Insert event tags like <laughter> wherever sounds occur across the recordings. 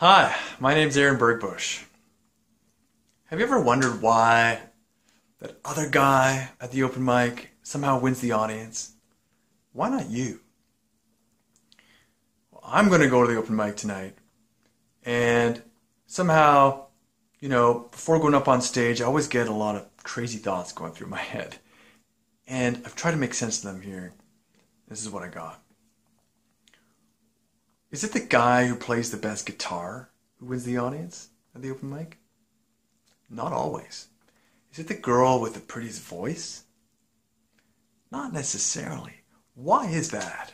Hi, my name's Aaron Bergbusch. Have you ever wondered why that other guy at the open mic somehow wins the audience? Why not you? Well, I'm going to go to the open mic tonight, and somehow, you know, before going up on stage, I always get a lot of crazy thoughts going through my <laughs> head. And I've tried to make sense of them here. This is what I got. Is it the guy who plays the best guitar who wins the audience at the open mic? Not always. Is it the girl with the prettiest voice? Not necessarily. Why is that?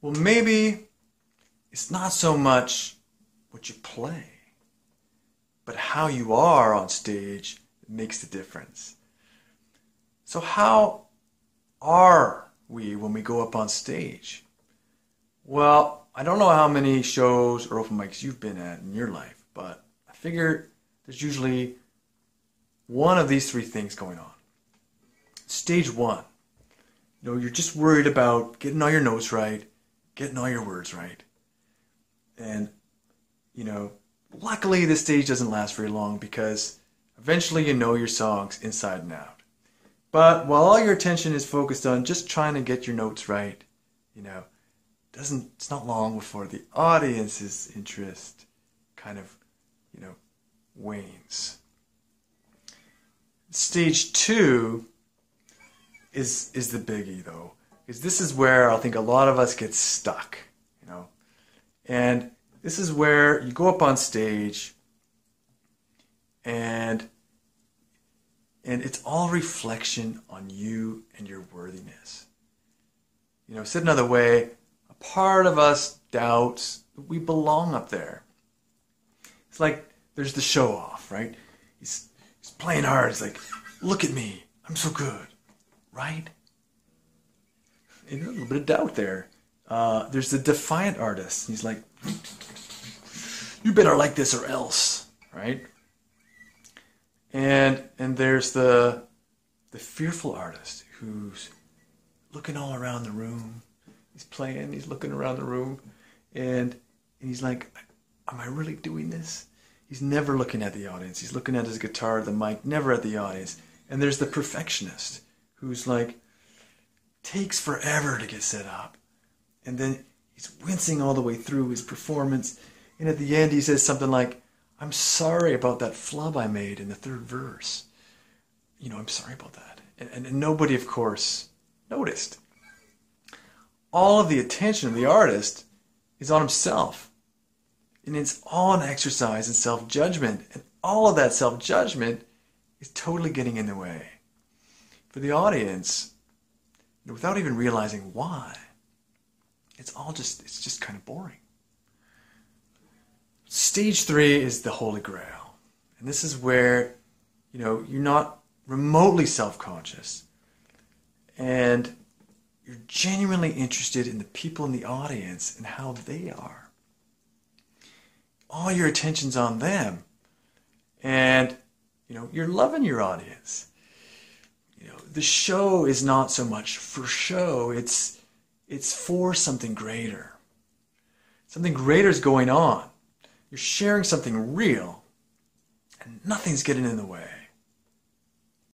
Well, maybe it's not so much what you play, but how you are on stage makes the difference. So, how are we when we go up on stage? Well, I don't know how many shows or open mics you've been at in your life, but I figure there's usually one of these three things going on. Stage one, you know, you're just worried about getting all your notes right, getting all your words right. And, you know, luckily this stage doesn't last very long because eventually you know your songs inside and out. But while all your attention is focused on just trying to get your notes right, you know, doesn't it's not long before the audience's interest kind of, you know, wanes. Stage two is is the biggie though, because this is where I think a lot of us get stuck, you know, and this is where you go up on stage, and and it's all reflection on you and your worthiness. You know, said another way, part of us doubts we belong up there. It's like there's the show off, right? He's he's playing hard. He's like, look at me, I'm so good, right? And a little bit of doubt there. Uh, there's the defiant artist. He's like, you better like this or else, right? And and there's the the fearful artist who's looking all around the room. He's playing. He's looking around the room, and and he's like, "Am I really doing this?" He's never looking at the audience. He's looking at his guitar, the mic, never at the audience. And there's the perfectionist who's like, takes forever to get set up. And then he's wincing all the way through his performance. And at the end, he says something like, I'm sorry about that flub I made in the third verse. You know, I'm sorry about that. And, and, and nobody, of course, noticed. All of the attention of the artist is on himself. And it's all an exercise in self judgment. And all of that self judgment is totally getting in the way. For the audience, without even realizing why, it's all just, it's just kind of boring. Stage three is the Holy Grail. And this is where, you know, you're not remotely self conscious. And you're genuinely interested in the people in the audience and how they are all your attention's on them. And, you know, you're loving your audience. You know, the show is not so much for show, it's it's for something greater. Something greater is going on. You're sharing something real, and nothing's getting in the way.